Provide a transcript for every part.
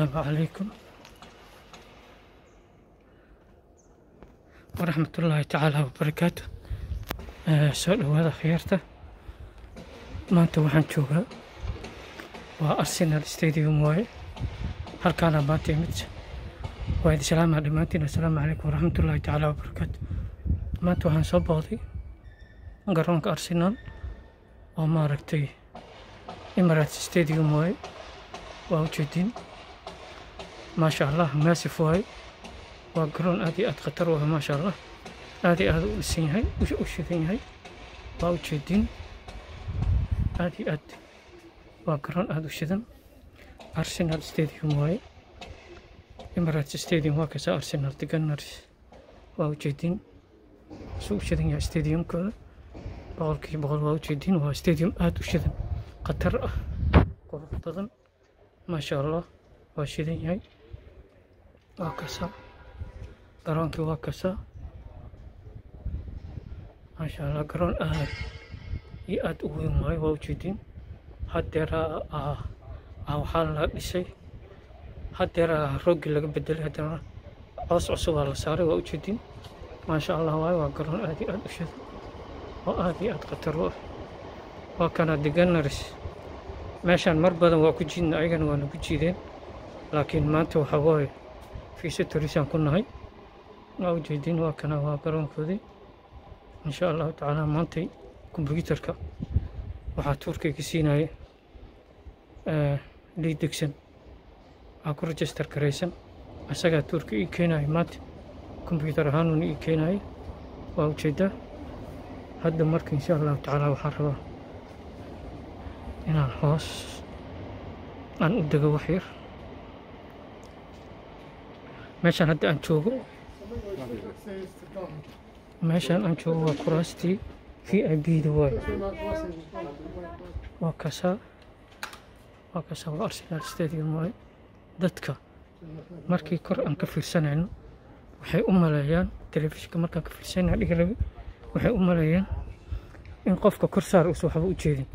السلام عليكم. ورحمة الله تعالى وبركاته. آه، سؤال هو خيرته ما أنت وحن شوفه وأرسنال ستاديوم واي هل كان ما تيمت وإذا سلام عليكم السلام عليكم ورحمة الله تعالى وبركاته. ما أنت وحن صبالي قرونك أرسنال وما ركتي إمارات ستاديوم واي واو تشدين u ah maasha allah aad iyo aad u dhisan yahay u- u shidan yahay waa ujeedin aad iyo aad waa garoon aad u shidan arsenal stadium waaye emirates stadium waa kasaa arsenal the gunners waa ujeedin suu u shidan yahay stadiumkooda boqolkiiba boqol waa ujeedin waa stadium aad u shidan khatar ah qurux badan maasha allah waa shidan yahay waa kasaa garoonkii waa kasaa maasha allah garoon aad iyo aad u weyn waaye waa ujeedin. Haddeera ah ah waxaa la dhisay. Haddeera roogii laga bedelay haddana. Coos cusubaa la saaray waa ujeedin. Maasha allah waaye waa garoon aad iyo aad u oo aad iyo aad khatar u ah. Waa kana gunners meeshaan mar badan waa ku jiidna ayagana waa nagu jiideen. Laakiin maanta waxaa waaye fiisatorisaan ku nahay. Waa ujeedin waa kana waa garoonkoodii. Insha allahu tacaala maantay kombyuutarka waxaa tuurkayga siinaya lii degsan waxaa ku register garaysan asagaa tuurka ii keenaya maanta. Kombyuutar ahaanuuna ii keenaya waa u jeedaa hadda marka insha allahu tacaala waxaan rabaa inaan hoos aan u dego wax yar meeshaan hadda aan joogo meeshaan aan joogo waa kuraastii v i b da waay waa kasaa waa kasaa waa arsenal stadium waay dadka markii kor aan ka fiirsanayno waxay u maleeyaan telefishinka markaan ka fiirsanayna dhiga rabi waxay u maleeyaan in qofka kor saar uusan waxba u jeedin.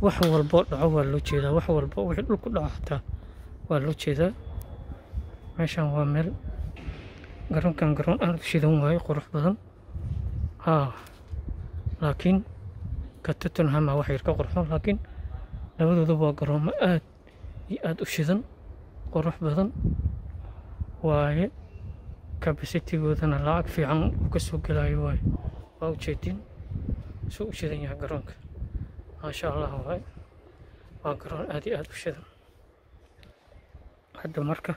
Wax walboo dhaco waa loo jeedaa wax walba wixii dhulku dhaco xataa waa loo jeedaa meeshaan waa meel garoonkan garoon aad u shidan waaye qurux badan. Haa laakiin ka tottenham wax yar ka qurxoon laakiin labadooduba waa garoomo aad iyo aad u shidan qurux badan. Waaye kabasitigoodana lacag fiican uu ka soo gelayo waaye waa ujeedin suu u shidan yahay garoonka maasha allah waaye. Waa garoon aad iyo aad u shidan. Hadda marka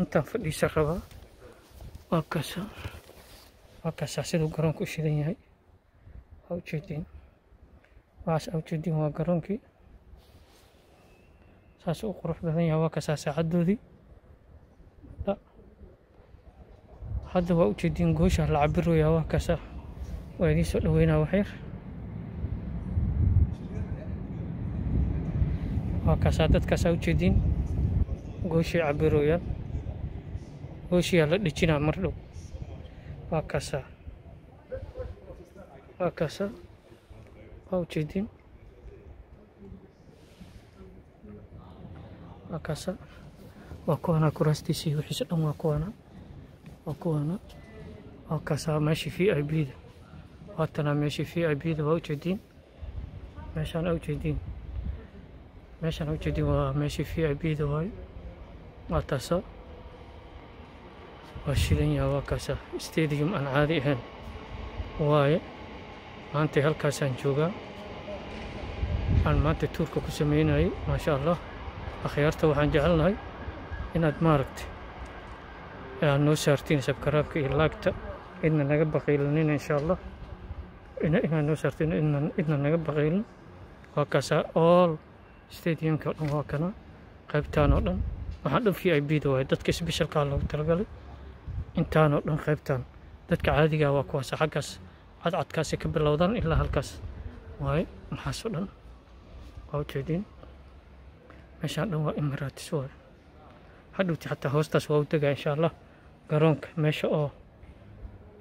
intaan fadhiisan rabaa waa kasaa waa kasaa siduu garoonka u shidan yahay. Waa ujeedin waxaas aa ujeedin waa garoonkii. Saas u qurux badan yahay waa kasaa saacadoodii Da- hadda waa ujeedin goosha la cabirooyaa waa kasaa waa idiin soo dhaweynaa wax yar. Waa kasaa dadkaasaa ujeedin gooshay cabirooyaan gooshiyaa la dhejinaa mar dhow? Waa kasaa waa kasaa waa ujeedin. Waa kasaa waa kuwanaa kuraastiisii wixiisa dhan waa kuwanaa waa kuwanaa waa kasaa meeshii v i b da meeshii v i b da waa ujeedin. Meeshaan aa ujeedin. Meeshaan aa ujeedin. Waa meeshii v i b da waaye waa taasaa waa shidan yaha waa kaasa stadium aan caadi ahayn. Waaye maanta halkaasaan joogaa aan maanta tuurka ku sameynayay maasha allah akhyaarta waxaan jecelnahay inaad maaragtay aad noo saartiin sabkaraabka iyo laagta idna naga baqiilanina insha allah. Ina- inaad noo saartiin idna idna naga baqiilin. Waa kaasaa all stadiumka oo dhan waa kana qaybtaan oo dhan. Waxaan dhan v i b da waaye dadka sbeshalkaa loogu talagalay intaan oo dhan qaybtaan. Dadka caadigaa waa kuwaas xaggaas cadcadkaasi ka bilowdaan ilaa halkaas. Waaye maxaas oo dhan? Waa ujeediin meeshaan dhan waa emirates waaye hadhowti xataa hoostaas waa u degaa insha allah. Garoonka meesha oo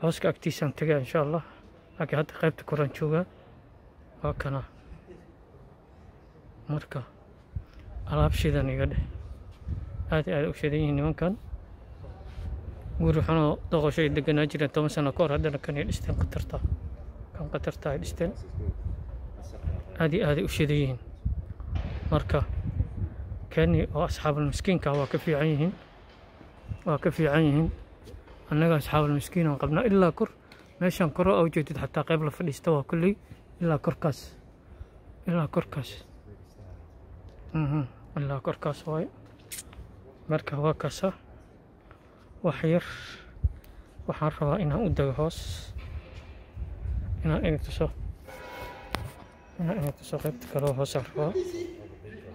hooska agtiisaan tegaa insha allah. Laakiin hadda qaybta koraan joogaa waa kana. Marka alaab shidan iga dheh. Aad iyo aad u shidan yihiin nimankan guri xunoo doqosho deganaa jireen toban sano ka hor haddana kan dhisteen qatarta kan qatarta ay dhisteen. Aad iyo aaday u shidan yihiin. Marka keni oo asxaabul miskiinka waa ka fiican yihiin. Waa ka fiican yihiin. Annaga asxaabul miskiin aan qabnaa ilaa kor. Meeshan koro aa ujeedid xataa qayb la fadhiista waa kulley ilaa korkaas. Ilaa korkaas. Mhm. Ilaa korkaas waaye. Marka waa kaasa wax yar waxaan rabaa inaan u dago hoos. Inaan ini tuso. Inaan ini tuso qaybta kaloo hoosaan rabaa.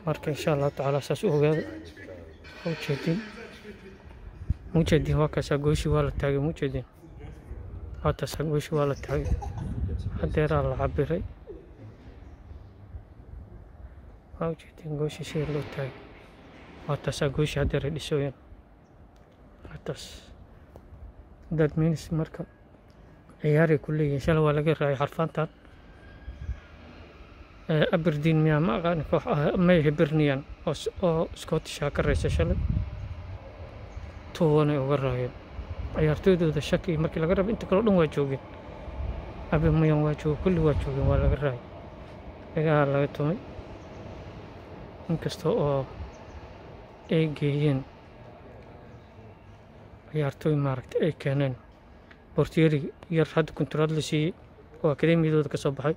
Marka insha allahu tacaala saas u ogaada ha ujeedin mujeedin waa kaasaa gooshi waa la taagay? Mujeedin waa taasaa gooshi waa la taagay? Hadeeraa la cabiray waa ujeedin sida loo taagay. Waa taasaa gooshi hadeeray dhisooyan taas dad minis marka ciyaaray ku leeyihiin shalay waa laga raayay xarfaantan. Aberdeen miyaa ma aqaani koox ah? May hibernian oo scottisha ka raysa shalay tuwanay uga raayeen ciyaartooydooda shaki markii laga rabo inta kaleo dhan waa joogeen. Abemayan waa jooga kulli waa joogeen waa laga raayay dhagaha laga tumay. Inkasta oo ay geeyeen ciyaartooy maaragtay ay keeneen. Bortieri yar hadda kunturaad la siiyey oo akademiyadooda ka soo baxay.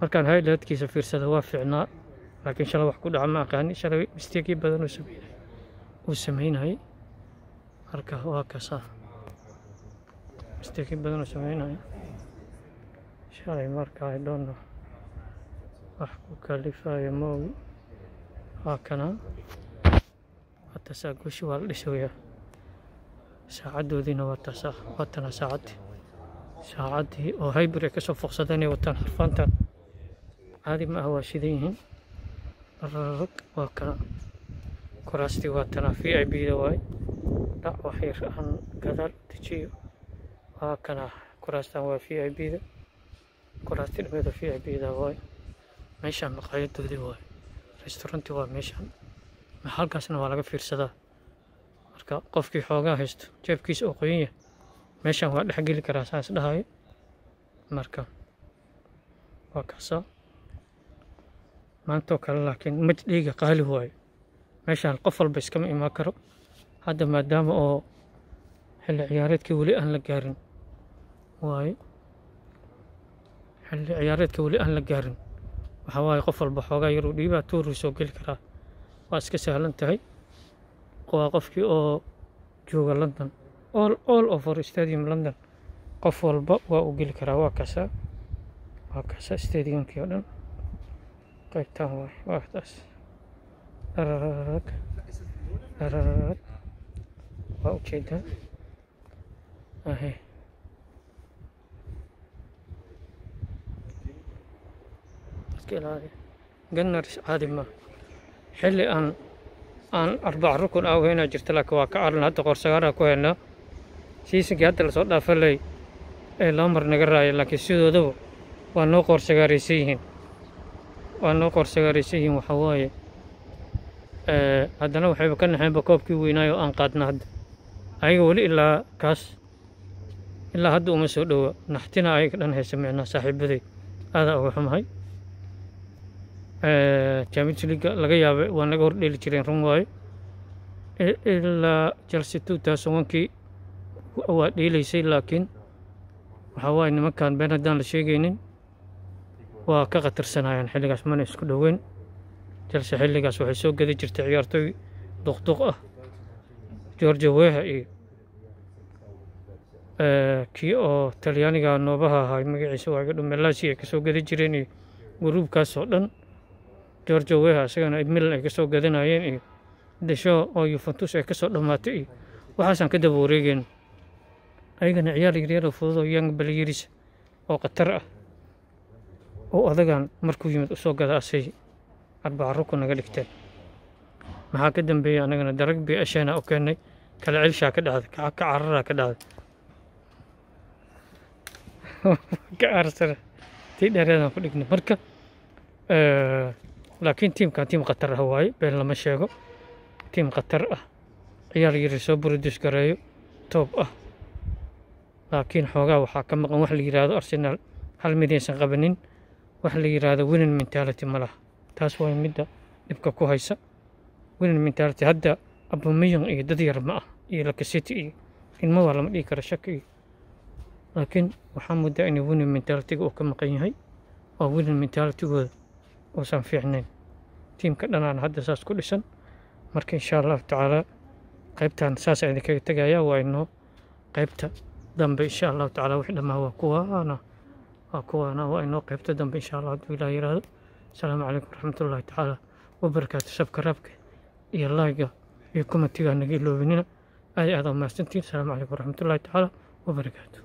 Markaan highlightkiisa fiirsada waa fiicnaa laakiin shalay wax ku dhaca ma aqaani shalay misteekii badan uu sameynayay. Marka waa kasaa misteekii badan uu sameynaya shalay marka i don't wax ku kalifayo ma ogi waa kanaa waa taasaa guushi waa la dhisayaa saacadoodiina waa taasaa waa tanaa saacaddii saacaddii oo hybrid ay ka soo foqsadeen wataan xarfaantan. Caadi ma ah waa shidan yihiin. Rarag waa kana kuraastii waa v i b da waay. Dhac wax yar aan gadaal dejiyo. Waa kana kuraastan waa v i b da. Kuraastii dhameeda v i b da waay. Meeshaan maqaayadoodii waay. Restauranti waa meeshaan. Halkaasna waa laga fiirsadaa marka qofkii xoogaa haysto jeebkiisa oo qoyan yahay. Meeshaan waa dhexgeli karaa saas dhahayo marka waa kaasaa maantoo kale laakiin maj dhiiga qaali waayo. Meeshaan qof walba iskama imaan karo. Hadda maadaama oo xilli ciyaareedkii weli aan la gaarin waayo xilli ciyaareedka weli aan la gaarin waxaa waaye qof walba xoogaa yaruu dhiibaa tuuruu soo geli karaa. Waa iska sahlan tahay waa qofkii oo jooga london. All all over stadium london. Qof walba waa uu geli karaa waa kaasaa waa kaasaa stadiumkii oo dhan. Qaybtaan waay waa taas aan arbac rukun aa weynaa jirta laakiin waa ka calan hadda qorsagaaraa ku haynaa siisankii hadda la soo dhaafa ley ee laba mar naga raaya laakiin sidoodaba waa noo qoorsagaaraysan yihiin. Waa noo qoorsagaaraysan yihiin waxaa waaye haddana waxayba ka naxeenba koobkii weynaayo aan qaadna hadda. Ayaga weli ilaa kaas ilaa hadda uma soo dhowa. Naxtina ayaga dhan haysa micnaa saaxiibaday aadaa uga xumahay champions league laga yaabay waa naga hor dheeli jireen run waayo. Ilaa chelsea two onkii waa dheelaysay laakiin waxaa waaye nimankan been haddaan la sheegaynin waa ka khatarsanayaan xilligaas. Mana isku dhoweyn chelsea xilligaas waxay soo gadi jirtay ciyaartooy duqduq ah. Georgia weha iyo kii oo talyaaniga noobaha ahaa magaciisa waa iga dhume ay ka soo gadi jireen iyo gruubkaas oo dhan georgia weha isagana milan ay ka soo gadanayeen iyo desho oo yuventus ay ka soo dhammaatay iyo waxaasaan ka daba wareegeen. Ayagana ciyaar yaryar oo fudud oo young balyiris oo khatar ah oo adagan markuu yimid u soo gada asay arbaca rukun naga dhigteen maxaa ka dambeeyey annagana darag bay asheena u keennay kala celshaa ka dhacday ka cararaa ka dhacday. Ka aarsana tii dheereedaan ku dhignay. Marka laakiin tiimkan tiim khatar ah waaye been lama sheego. Tiim khatar ah ciyaar yiri soo burodus gareeyo toob ah. Laakiin xoogaa waxaa ka maqan wax la yidhaahdo arsenaal hal midaysan qabanin wax la yidhaahdo winning mentality ma laha. Taas waa midda dhibka ku haysa. Winning mentality hadda abumayan iyo dad yar ma ah iyo lakasiti iyo ilmo waa lama dhihi kara shaki iyo. Laakiin waxaa muddaa inay winning mentalityga uu ka maqan yahay oo winning mentalitygooda uusan fiicnayn tiimka dhanaan hadda saas ku dhisan. Marka insha allahu tacaala qaybtan saas idinkaga tegaya waa inoo qaybta dambe insha allahu tacaala wix dhammaa waa kuwaana waa kuwaana waa inoo qaybta dambe insha allah hadduu ilaah yiraahdo. Asalaamu calaykum waraxmatullaahi tacaala wabarakaatu sabkaraabka iyo laayga iyo kumatiga naga iloobinina aad aad u mahadsantihin asalaamu calaykum waraxmatullaahi tacaala wabarakaatu